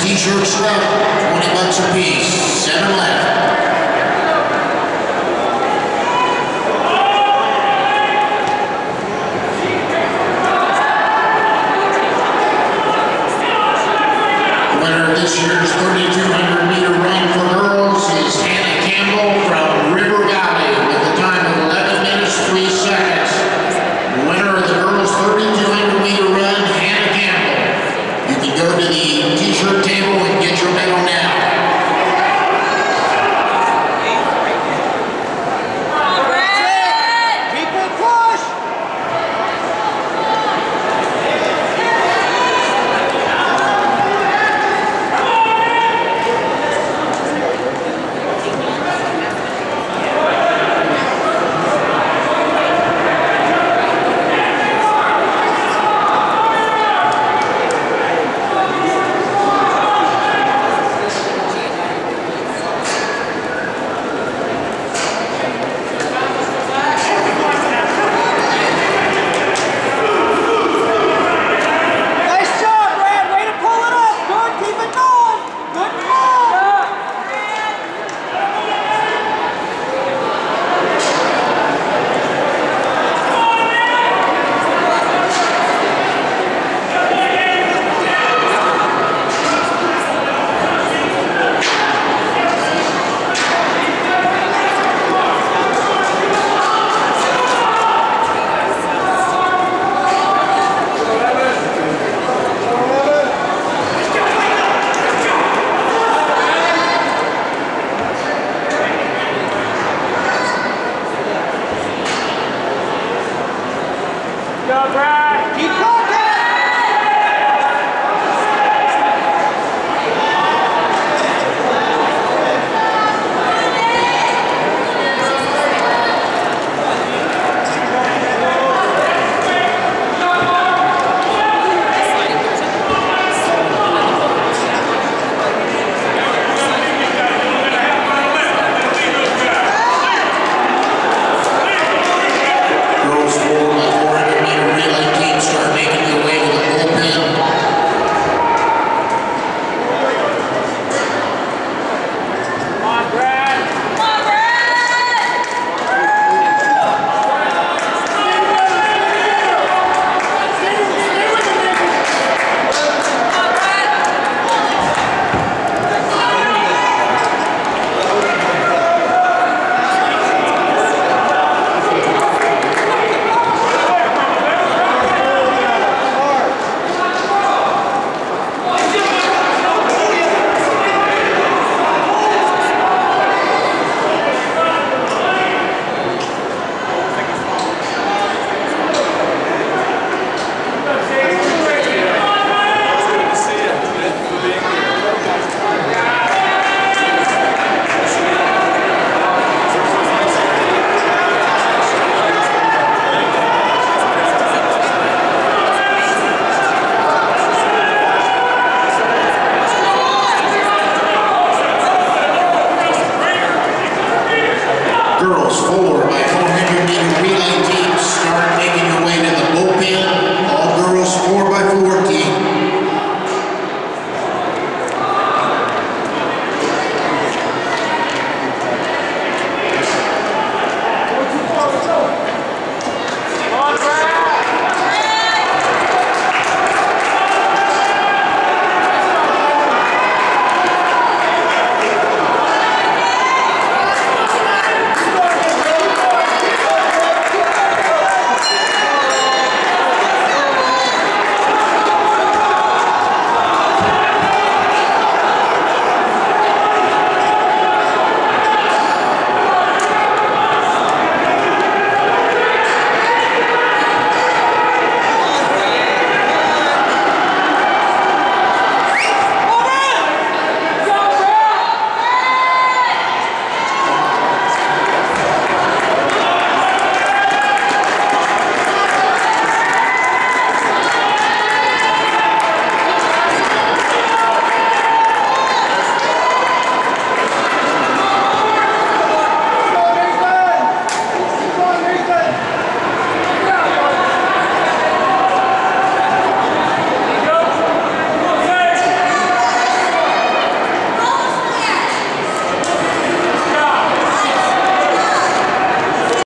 t-shirts left, 20 bucks a piece, center left. Winner of this year's 32 Start making their way to the bullpen. All girls four by four